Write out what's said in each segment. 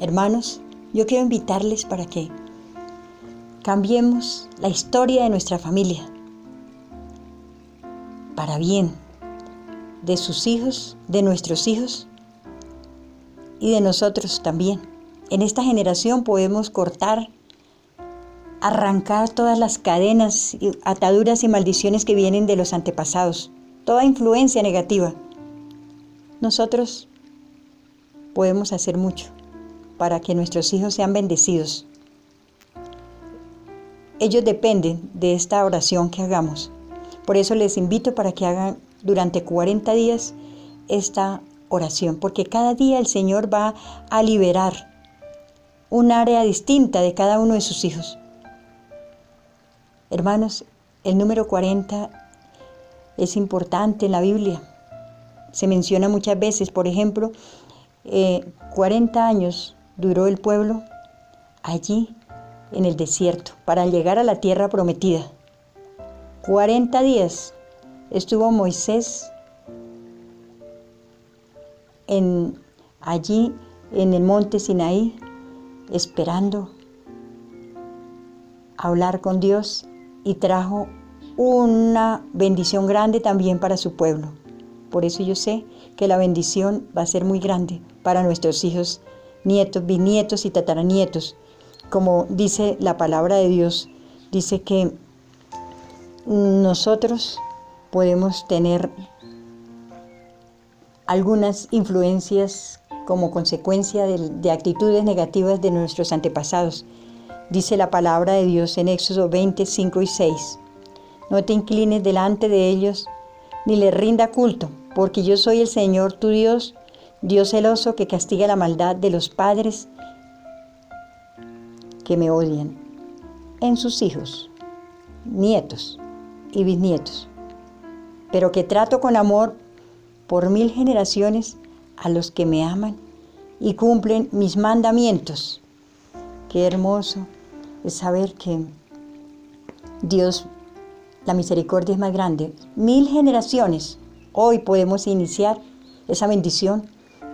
Hermanos, yo quiero invitarles para que cambiemos la historia de nuestra familia para bien de sus hijos, de nuestros hijos y de nosotros también. En esta generación podemos cortar, arrancar todas las cadenas, ataduras y maldiciones que vienen de los antepasados, toda influencia negativa. Nosotros podemos hacer mucho para que nuestros hijos sean bendecidos. Ellos dependen de esta oración que hagamos. Por eso les invito para que hagan durante 40 días esta oración, porque cada día el Señor va a liberar un área distinta de cada uno de sus hijos. Hermanos, el número 40 es importante en la Biblia. Se menciona muchas veces, por ejemplo, 40 eh, años duró el pueblo allí en el desierto para llegar a la tierra prometida. 40 días estuvo Moisés en, allí en el monte Sinaí esperando hablar con Dios y trajo una bendición grande también para su pueblo. Por eso yo sé que la bendición va a ser muy grande para nuestros hijos, nietos, bisnietos y tataranietos. Como dice la palabra de Dios, dice que nosotros podemos tener algunas influencias como consecuencia de, actitudes negativas de nuestros antepasados. Dice la palabra de Dios en Éxodo 25 y 6. No te inclines delante de ellos, ni les rinda culto, porque yo soy el Señor tu Dios, Dios celoso que castiga la maldad de los padres que me odian en sus hijos, nietos y bisnietos, pero que trato con amor por mil generaciones a los que me aman y cumplen mis mandamientos. Qué hermoso es saber que Dios, la misericordia es más grande. Mil generaciones, hoy podemos iniciar esa bendición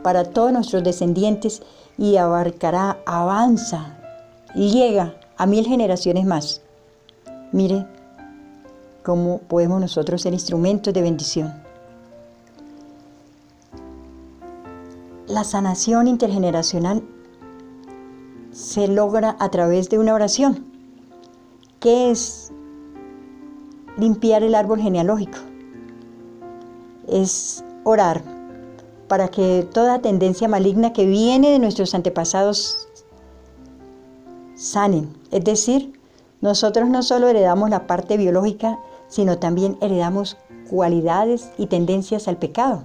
para todos nuestros descendientes y abarcará, avanza, llega a mil generaciones más. Mire cómo podemos nosotros ser instrumentos de bendición. La sanación intergeneracional se logra a través de una oración, que es limpiar el árbol genealógico. Es orar para que toda tendencia maligna que viene de nuestros antepasados sanen. Es decir, nosotros no solo heredamos la parte biológica, sino también heredamos cualidades y tendencias al pecado,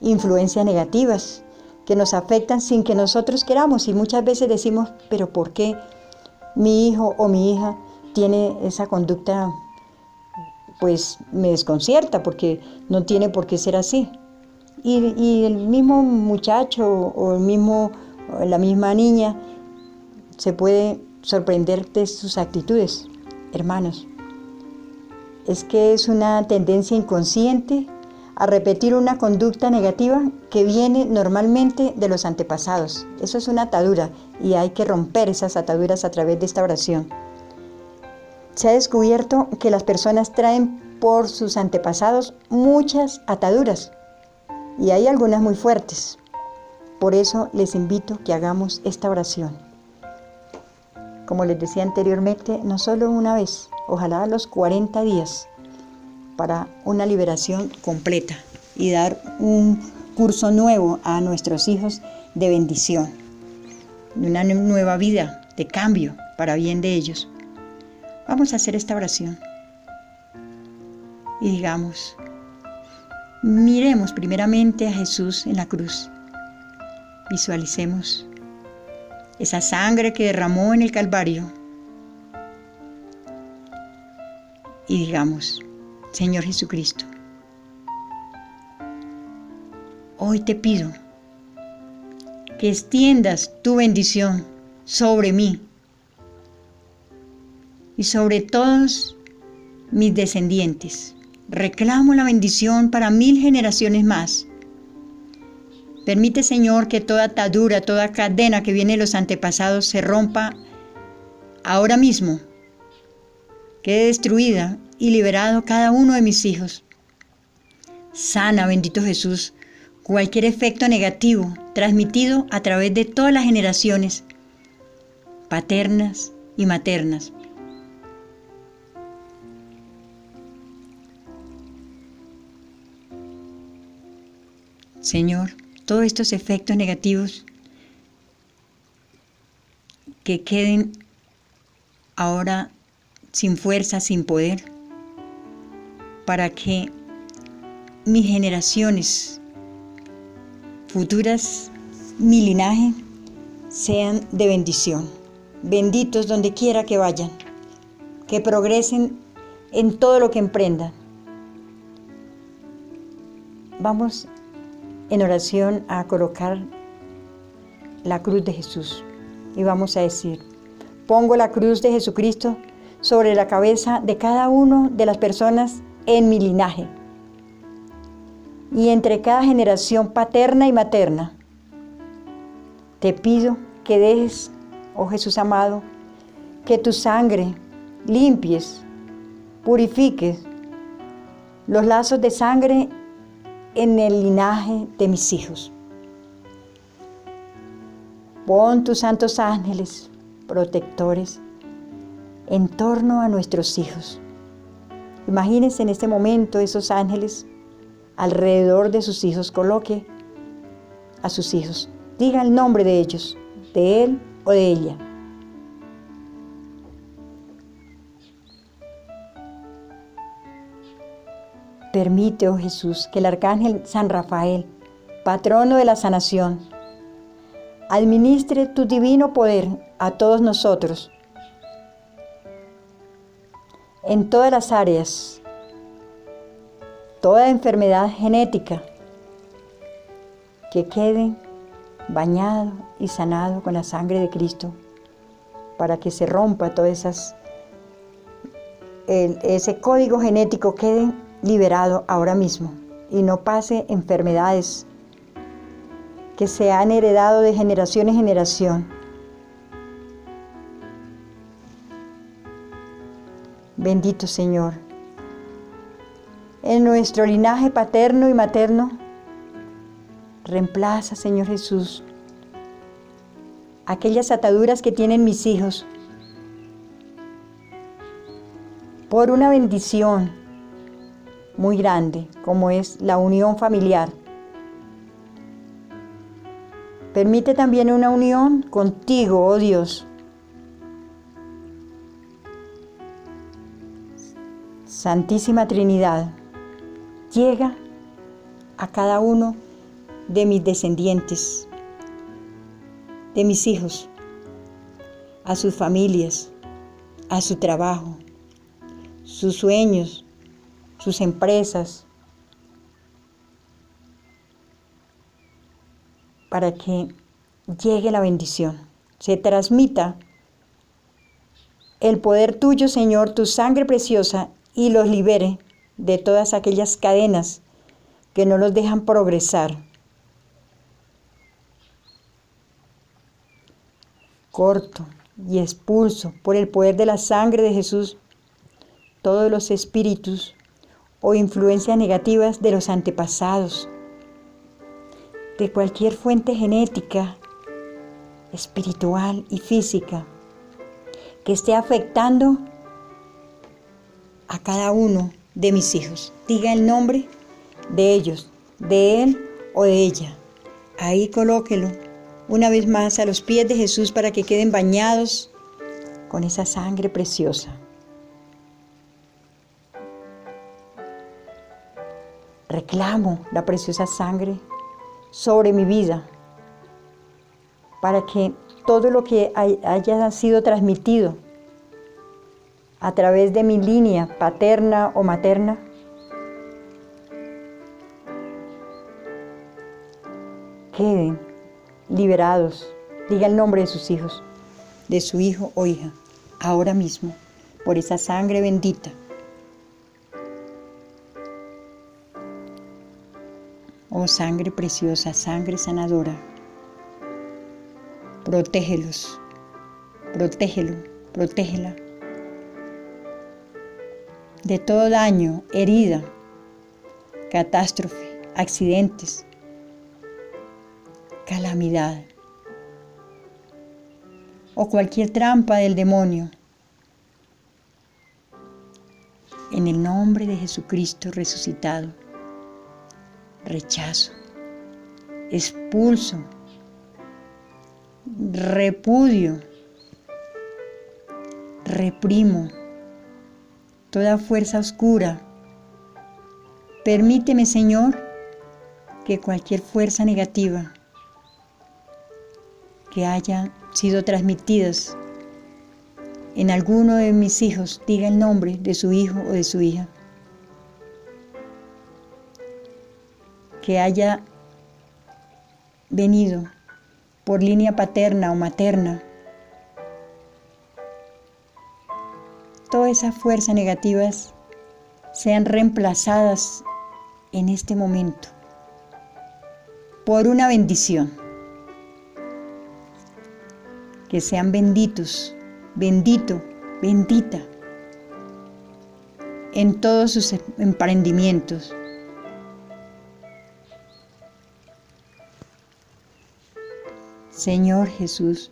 influencias negativas que nos afectan sin que nosotros queramos y muchas veces decimos, pero ¿por qué mi hijo o mi hija tiene esa conducta? Pues me desconcierta porque no tiene por qué ser así. Y, el mismo muchacho o el mismo, la misma niña se puede sorprender de sus actitudes, hermanos es que es una tendencia inconsciente a repetir una conducta negativa que viene normalmente de los antepasados. Eso es una atadura y hay que romper esas ataduras a través de esta oración. Se ha descubierto que las personas traen por sus antepasados muchas ataduras y hay algunas muy fuertes. Por eso les invito que hagamos esta oración. Como les decía anteriormente, no solo una vez, ojalá los 40 días, para una liberación completa y dar un curso nuevo a nuestros hijos de bendición, una nueva vida, de cambio para bien de ellos. Vamos a hacer esta oración y digamos, miremos primeramente a Jesús en la cruz, visualicemos esa sangre que derramó en el Calvario y digamos, Señor Jesucristo, hoy te pido que extiendas tu bendición sobre mí y sobre todos mis descendientes. Reclamo la bendición para mil generaciones más. Permite, Señor, que toda atadura, toda cadena que viene de los antepasados se rompa ahora mismo. Quede destruida y liberado cada uno de mis hijos. Sana, bendito Jesús, cualquier efecto negativo transmitido a través de todas las generaciones, paternas y maternas. Señor, todos estos efectos negativos que queden ahora sin fuerza, sin poder, para que mis generaciones futuras, mi linaje, sean de bendición. Benditos donde quiera que vayan, que progresen en todo lo que emprendan. Vamos en oración a colocar la cruz de Jesús y vamos a decir, pongo la cruz de Jesucristo sobre la cabeza de cada uno de las personas en mi linaje y entre cada generación paterna y materna. Te pido que dejes, oh Jesús amado, que tu sangre limpies, purifiques los lazos de sangre en el linaje de mis hijos. Pon tus santos ángeles protectores en torno a nuestros hijos. Imagínense en este momento esos ángeles alrededor de sus hijos. Coloque a sus hijos. Diga el nombre de ellos, de él o de ella. Permite, oh Jesús, que el arcángel San Rafael, patrono de la sanación, administre tu divino poder a todos nosotros en todas las áreas, toda enfermedad genética que quede bañado y sanado con la sangre de Cristo para que se rompa todo esas ese código genético quede liberado ahora mismo y no pase enfermedades que se han heredado de generación en generación. Bendito Señor. En nuestro linaje paterno y materno, reemplaza, Señor Jesús, aquellas ataduras que tienen mis hijos por una bendición muy grande como es la unión familiar. Permite también una unión contigo, oh Dios. Santísima Trinidad, llega a cada uno de mis descendientes, de mis hijos, a sus familias, a su trabajo, sus sueños, sus empresas, para que llegue la bendición, se transmita el poder tuyo, Señor, tu sangre preciosa, y los libere de todas aquellas cadenas que no los dejan progresar. Corto y expulso por el poder de la sangre de Jesús todos los espíritus o influencias negativas de los antepasados, de cualquier fuente genética, espiritual y física que esté afectando a cada uno de mis hijos. Diga el nombre de ellos, de él o de ella. Ahí colóquelo una vez más a los pies de Jesús para que queden bañados con esa sangre preciosa. Reclamo la preciosa sangre sobre mi vida para que todo lo que haya sido transmitido a través de mi línea paterna o materna queden liberados. Diga el nombre de sus hijos, de su hijo o hija, ahora mismo, por esa sangre bendita. Oh sangre preciosa, sangre sanadora, protégelos, protégelo, protégela. De todo daño, herida, catástrofe, accidentes, calamidad o cualquier trampa del demonio. En el nombre de Jesucristo resucitado, rechazo, expulso, repudio, reprimo toda fuerza oscura. Permíteme, Señor, que cualquier fuerza negativa que haya sido transmitidas en alguno de mis hijos diga el nombre de su hijo o de su hija. Que haya venido por línea paterna o materna. Todas esas fuerzas negativas sean reemplazadas en este momento por una bendición. Que sean benditos bendito, bendita, en todos sus emprendimientos. Señor Jesús,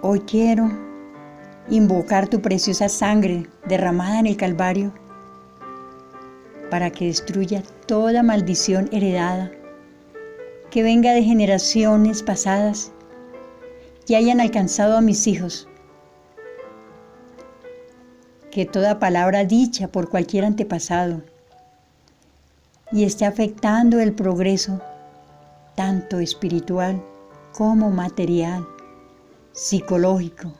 hoy quiero invocar tu preciosa sangre derramada en el Calvario para que destruya toda maldición heredada que venga de generaciones pasadas que hayan alcanzado a mis hijos. Que toda palabra dicha por cualquier antepasado y esté afectando el progreso tanto espiritual como material, psicológico,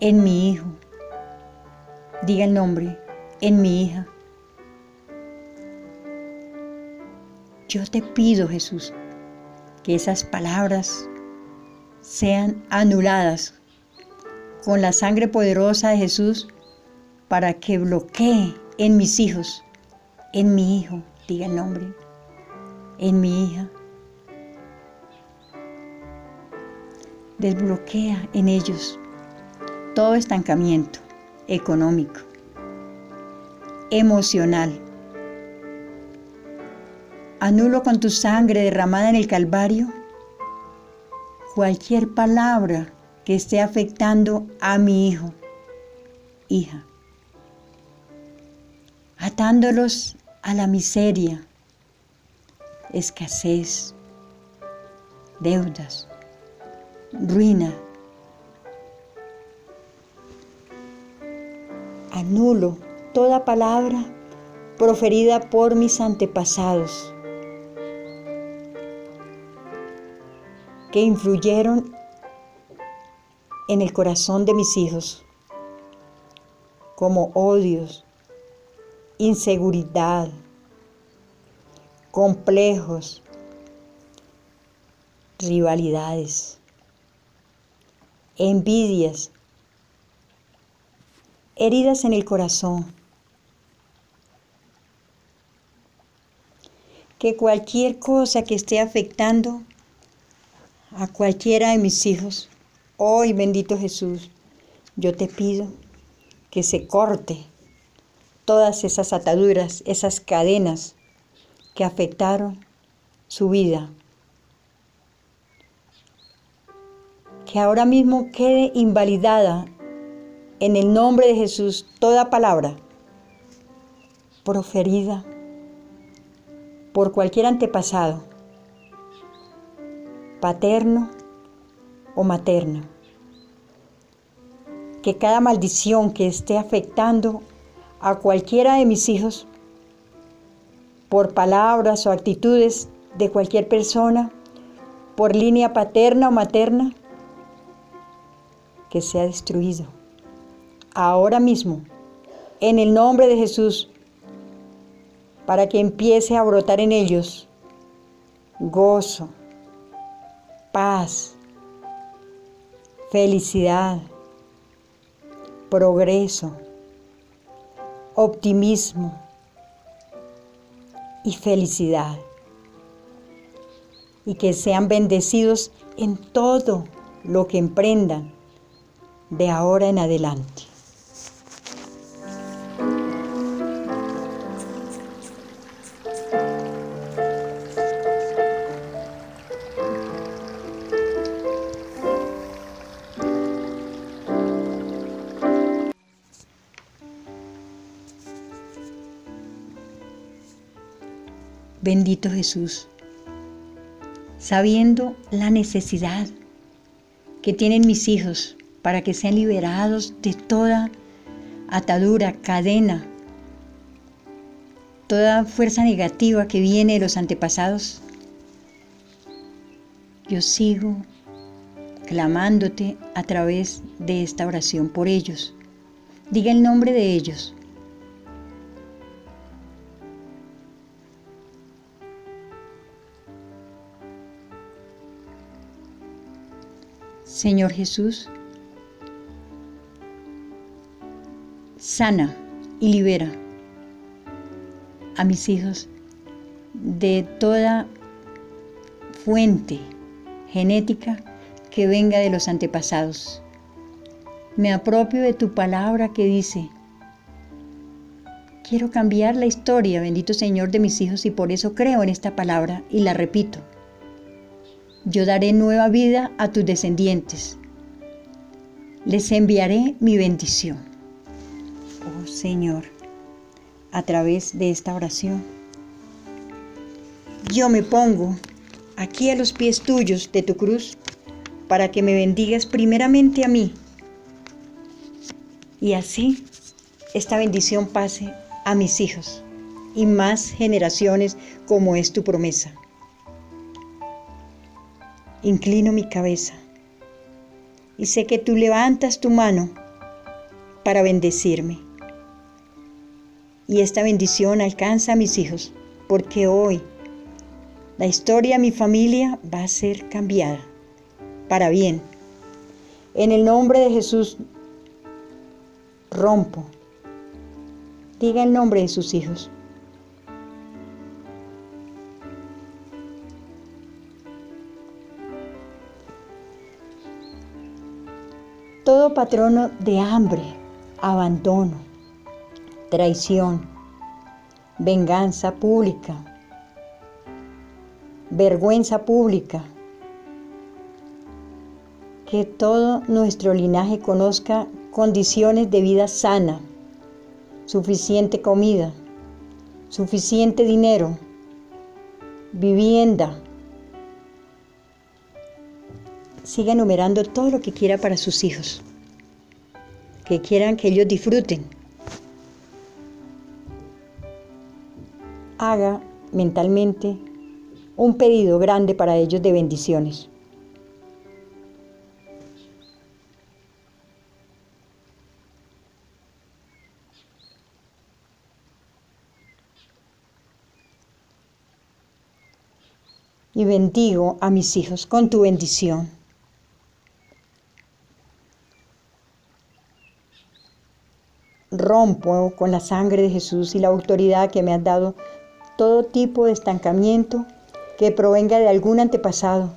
en mi hijo. Diga el nombre, en mi hija. Yo te pido, Jesús, que esas palabras sean anuladas con la sangre poderosa de Jesús para que bloquee en mis hijos, en mi hijo, diga el nombre, en mi hija. Desbloquea en ellos todo estancamiento económico, emocional. Anulo con tu sangre derramada en el Calvario cualquier palabra que esté afectando a mi hijo, hija, atándolos a la miseria, escasez, deudas, ruina. Anulo toda palabra proferida por mis antepasados que influyeron en el corazón de mis hijos, como odios, inseguridad, complejos, rivalidades, envidias, heridas en el corazón. Que cualquier cosa que esté afectando a cualquiera de mis hijos, hoy bendito Jesús, yo te pido que se corte todas esas ataduras, esas cadenas que afectaron su vida. Que ahora mismo quede invalidada en el nombre de Jesús toda palabra proferida por cualquier antepasado paterno o materno. Que cada maldición que esté afectando a cualquiera de mis hijos por palabras o actitudes de cualquier persona, por línea paterna o materna, que sea destruido. Ahora mismo, en el nombre de Jesús, para que empiece a brotar en ellos gozo, paz, felicidad, progreso, optimismo, y felicidad. Y que sean bendecidos en todo lo que emprendan de ahora en adelante. Bendito Jesús, sabiendo la necesidad que tienen mis hijos para que sean liberados de toda atadura, cadena, toda fuerza negativa que viene de los antepasados, yo sigo clamándote a través de esta oración por ellos. Diga el nombre de ellos. Señor Jesús, sana y libera a mis hijos de toda fuente genética que venga de los antepasados. Me apropio de tu palabra que dice, quiero cambiar la historia, bendito Señor, de mis hijos y por eso creo en esta palabra y la repito. Yo daré nueva vida a tus descendientes. Les enviaré mi bendición. Oh Señor, a través de esta oración, yo me pongo aquí a los pies tuyos de tu cruz para que me bendigas primeramente a mí. Y así esta bendición pase a mis hijos y más generaciones como es tu promesa inclino mi cabeza y sé que tú levantas tu mano para bendecirme. Y esta bendición alcanza a mis hijos, porque hoy la historia de mi familia va a ser cambiada para bien. En el nombre de Jesús rompo. Diga el nombre de sus hijos. todo patrono de hambre, abandono, traición, venganza pública, vergüenza pública. Que todo nuestro linaje conozca condiciones de vida sana, suficiente comida, suficiente dinero, vivienda, siga enumerando todo lo que quiera para sus hijos, que quieran que ellos disfruten. Haga mentalmente un pedido grande para ellos de bendiciones. y bendigo a mis hijos con tu bendición. rompo con la sangre de Jesús y la autoridad que me has dado todo tipo de estancamiento que provenga de algún antepasado,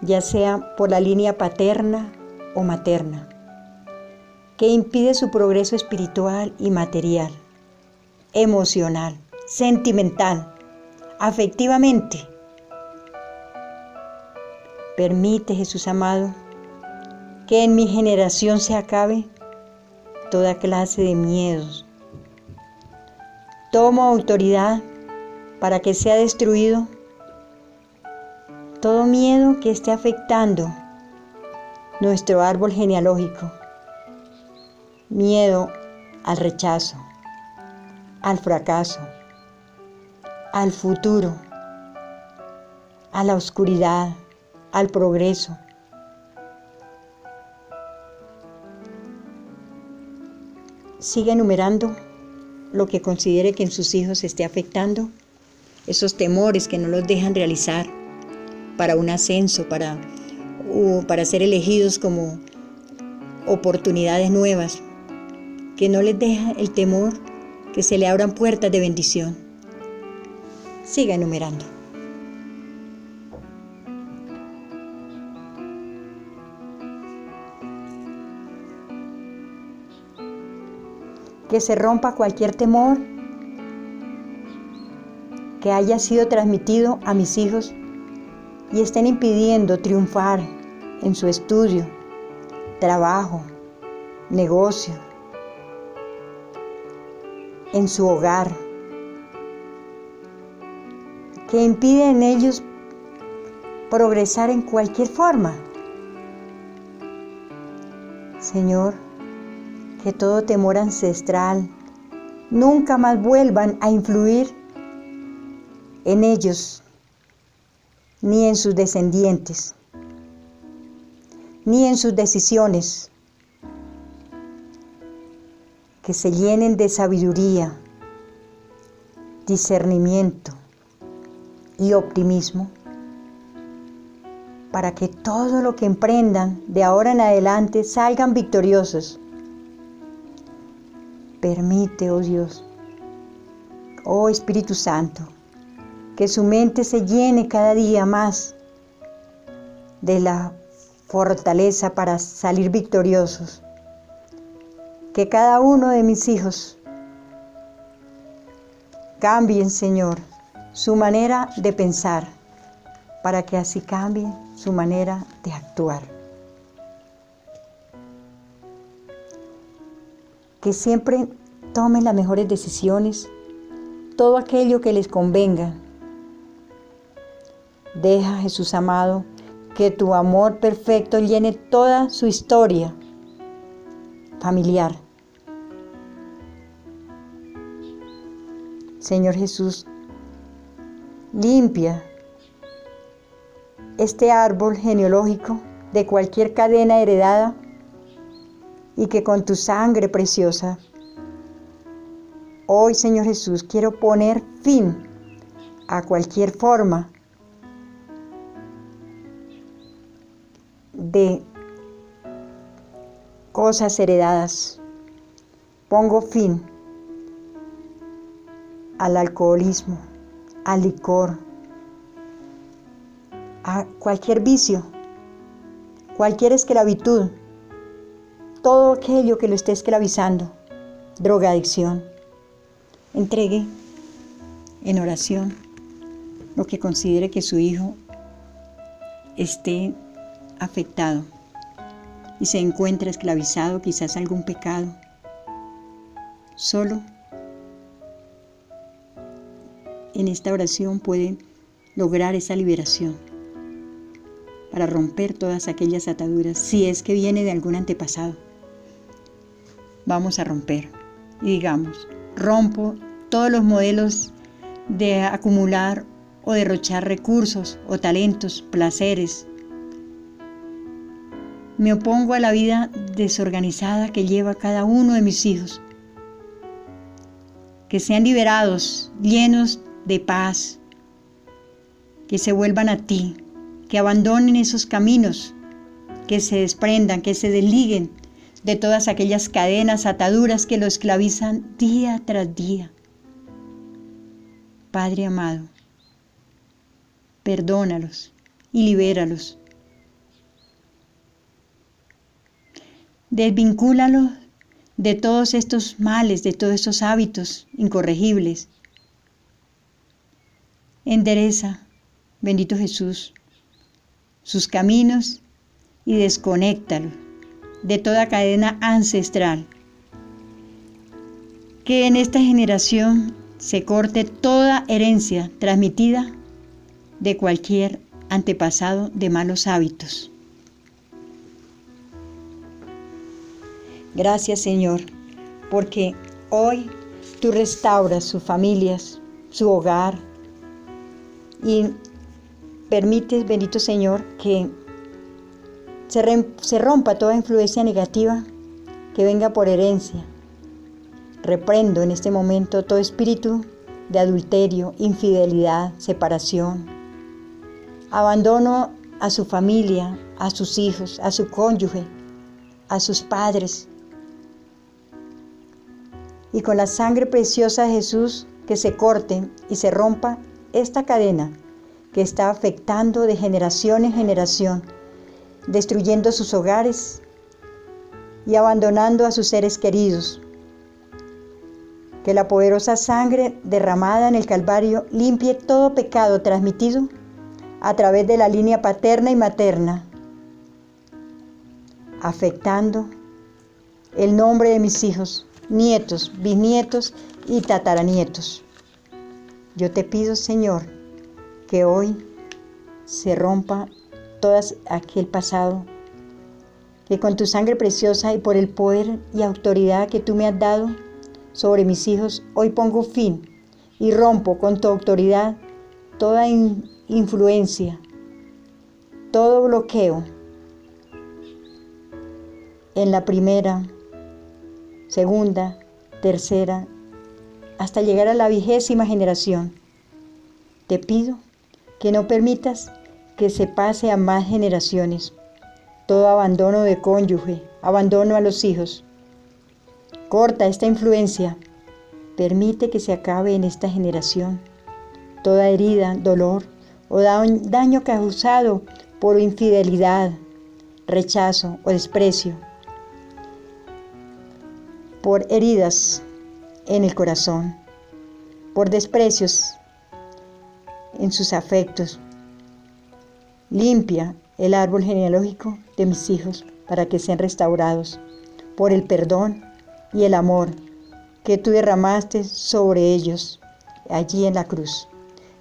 ya sea por la línea paterna o materna, que impide su progreso espiritual y material, emocional, sentimental, afectivamente. Permite, Jesús amado, que en mi generación se acabe toda clase de miedos. Tomo autoridad para que sea destruido. Todo miedo que esté afectando nuestro árbol genealógico. Miedo al rechazo, al fracaso, al futuro, a la oscuridad, al progreso, siga enumerando lo que considere que en sus hijos esté afectando, esos temores que no los dejan realizar para un ascenso, para, para ser elegidos como oportunidades nuevas, que no les deja el temor que se le abran puertas de bendición. siga enumerando. Que se rompa cualquier temor que haya sido transmitido a mis hijos y estén impidiendo triunfar en su estudio, trabajo, negocio, en su hogar, que impiden ellos progresar en cualquier forma. Señor, que todo temor ancestral nunca más vuelvan a influir en ellos, ni en sus descendientes, ni en sus decisiones, que se llenen de sabiduría, discernimiento y optimismo para que todo lo que emprendan de ahora en adelante salgan victoriosos. Permite, oh Dios, oh Espíritu Santo, que su mente se llene cada día más de la fortaleza para salir victoriosos. Que cada uno de mis hijos cambien, Señor, su manera de pensar, para que así cambie su manera de actuar. Que siempre tomen las mejores decisiones, todo aquello que les convenga. Deja, Jesús amado, que tu amor perfecto llene toda su historia familiar. Señor Jesús, limpia este árbol genealógico de cualquier cadena heredada y que con tu sangre preciosa, hoy Señor Jesús, quiero poner fin a cualquier forma de cosas heredadas. Pongo fin al alcoholismo, al licor, a cualquier vicio, cualquier esclavitud, todo aquello que lo esté esclavizando, drogadicción. Entregue en oración lo que considere que su hijo esté afectado y se encuentra esclavizado quizás algún pecado. Solo en esta oración pueden lograr esa liberación para romper todas aquellas ataduras, si es que viene de algún antepasado. Vamos a romper y digamos, rompo todos los modelos de acumular o derrochar recursos o talentos, placeres. Me opongo a la vida desorganizada que lleva cada uno de mis hijos. Que sean liberados, llenos de paz, que se vuelvan a ti, que abandonen esos caminos, que se desprendan, que se desliguen de todas aquellas cadenas, ataduras que lo esclavizan día tras día. Padre amado, perdónalos y libéralos. Desvincúlalos de todos estos males, de todos estos hábitos incorregibles Endereza, bendito Jesús, sus caminos y desconéctalo de toda cadena ancestral. Que en esta generación se corte toda herencia transmitida de cualquier antepasado de malos hábitos. Gracias Señor, porque hoy tú restauras sus familias, su hogar, y permites, bendito Señor, que se, rompa toda influencia negativa que venga por herencia. Reprendo en este momento todo espíritu de adulterio, infidelidad, separación. Abandono a su familia, a sus hijos, a su cónyuge, a sus padres. Y con la sangre preciosa de Jesús que se corte y se rompa esta cadena que está afectando de generación en generación, destruyendo sus hogares y abandonando a sus seres queridos. Que la poderosa sangre derramada en el Calvario limpie todo pecado transmitido a través de la línea paterna y materna, afectando el nombre de mis hijos, nietos, bisnietos y tataranietos. Yo te pido, Señor, que hoy se rompa todo aquel pasado, que con tu sangre preciosa y por el poder y autoridad que tú me has dado sobre mis hijos, hoy pongo fin y rompo con tu autoridad toda influencia, todo bloqueo en la primera, segunda, tercera, hasta llegar a la vigésima generación. Te pido que no permitas que se pase a más generaciones. Todo abandono de cónyuge, abandono a los hijos. Corta esta influencia. Permite que se acabe en esta generación. Toda herida, dolor o daño causado por infidelidad, rechazo o desprecio por heridas en el corazón, por desprecios en sus afectos. Limpia el árbol genealógico de mis hijos para que sean restaurados por el perdón y el amor que tú derramaste sobre ellos allí en la cruz.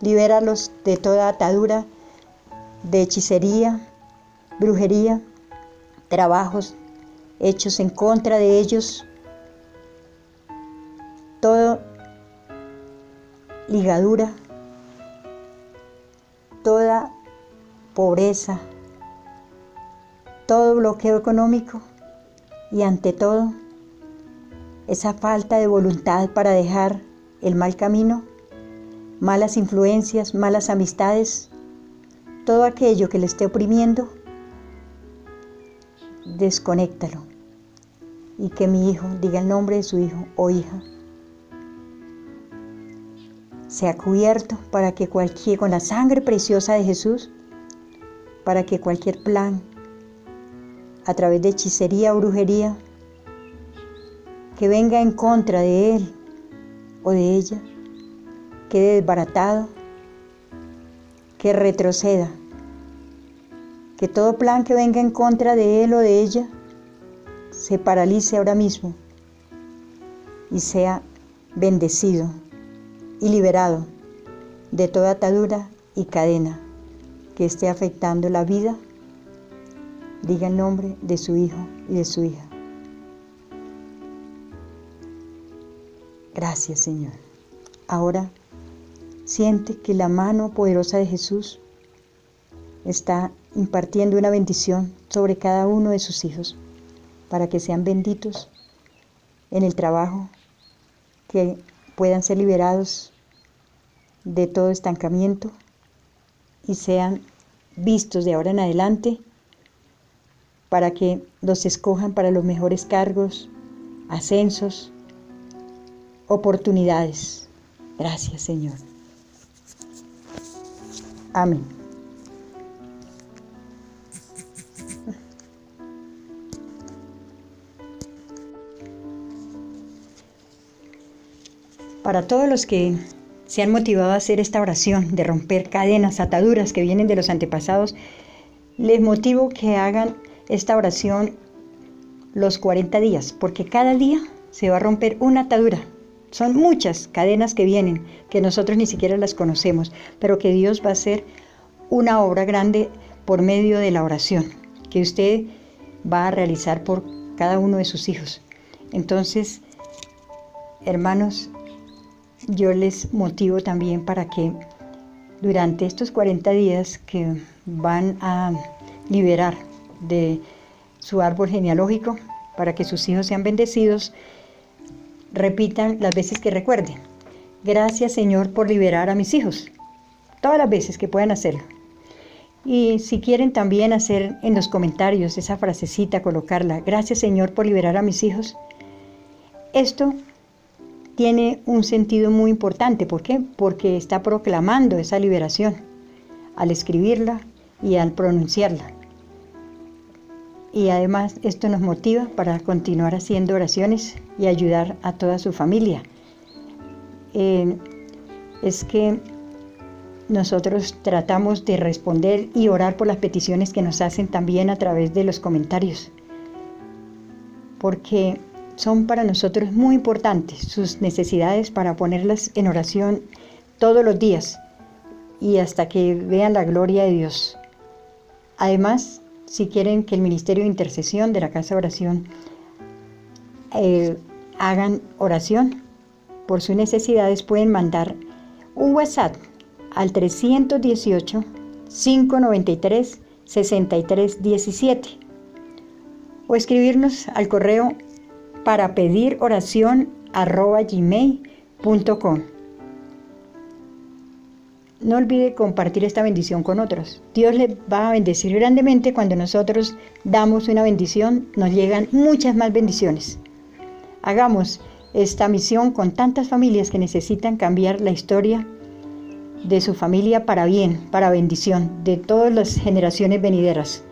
Libéralos de toda atadura de hechicería, brujería, trabajos hechos en contra de ellos todo ligadura, toda pobreza, todo bloqueo económico y ante todo esa falta de voluntad para dejar el mal camino, malas influencias, malas amistades, todo aquello que le esté oprimiendo, desconéctalo y que mi hijo diga el nombre de su hijo o hija sea cubierto para que cualquier, con la sangre preciosa de Jesús, para que cualquier plan a través de hechicería o brujería que venga en contra de él o de ella, quede desbaratado, que retroceda, que todo plan que venga en contra de él o de ella se paralice ahora mismo y sea bendecido y liberado de toda atadura y cadena que esté afectando la vida, diga el nombre de su hijo y de su hija. Gracias Señor. Ahora siente que la mano poderosa de Jesús está impartiendo una bendición sobre cada uno de sus hijos para que sean benditos en el trabajo, que puedan ser liberados de todo estancamiento y sean vistos de ahora en adelante para que los escojan para los mejores cargos, ascensos, oportunidades. Gracias Señor. Amén. Para todos los que se han motivado a hacer esta oración de romper cadenas, ataduras que vienen de los antepasados, les motivo que hagan esta oración los 40 días, porque cada día se va a romper una atadura. Son muchas cadenas que vienen, que nosotros ni siquiera las conocemos, pero que Dios va a hacer una obra grande por medio de la oración, que usted va a realizar por cada uno de sus hijos. Entonces, hermanos, yo les motivo también para que durante estos 40 días que van a liberar de su árbol genealógico, para que sus hijos sean bendecidos, repitan las veces que recuerden. Gracias Señor por liberar a mis hijos. Todas las veces que puedan hacerlo. Y si quieren también hacer en los comentarios esa frasecita, colocarla, gracias Señor por liberar a mis hijos. Esto tiene un sentido muy importante. ¿Por qué? Porque está proclamando esa liberación al escribirla y al pronunciarla. Y además esto nos motiva para continuar haciendo oraciones y ayudar a toda su familia. Eh, es que nosotros tratamos de responder y orar por las peticiones que nos hacen también a través de los comentarios, porque son para nosotros muy importantes sus necesidades para ponerlas en oración todos los días y hasta que vean la gloria de Dios. Además, si quieren que el Ministerio de Intercesión de la Casa de Oración eh, hagan oración por sus necesidades, pueden mandar un WhatsApp al 318 593 6317 o escribirnos al correo para pedir oración arroba gmail.com. No olvide compartir esta bendición con otros. Dios les va a bendecir grandemente cuando nosotros damos una bendición, nos llegan muchas más bendiciones. Hagamos esta misión con tantas familias que necesitan cambiar la historia de su familia para bien, para bendición, de todas las generaciones venideras.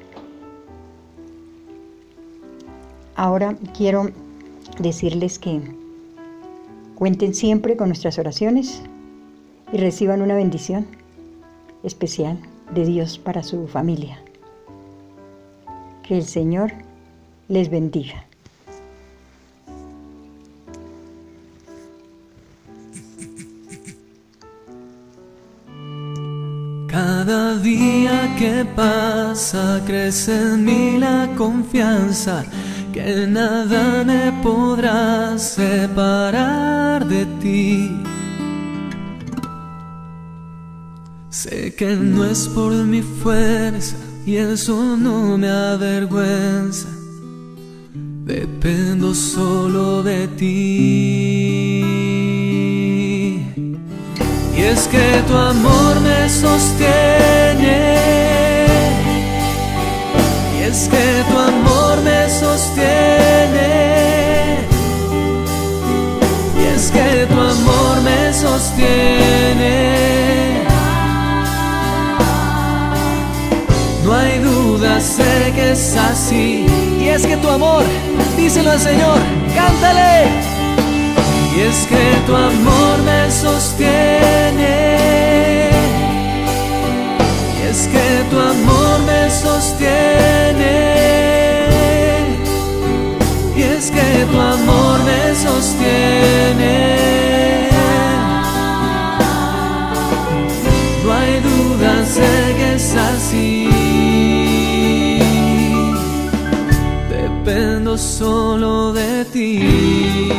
Ahora quiero decirles que cuenten siempre con nuestras oraciones y reciban una bendición especial de Dios para su familia. Que el Señor les bendiga. Cada día que pasa crece en mí la confianza que nada me podrá separar de ti. Sé que no es por mi fuerza y eso no me avergüenza. Dependo solo de ti. Y es que tu amor me sostiene. Es que tu amor me sostiene. Y es que tu amor me sostiene. No hay duda, sé que es así. Y es que tu amor, díselo al Señor, cántale. Y es que tu amor me sostiene. Que tu amor me sostiene. Y es que tu amor me sostiene. No hay duda, sé que es así. Dependo solo de ti.